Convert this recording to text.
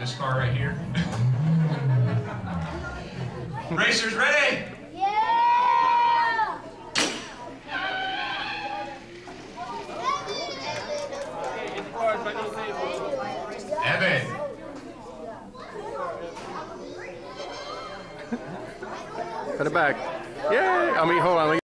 This car right here. Racers ready? Yeah! Evan. Put it back. Yay! I mean, hold on.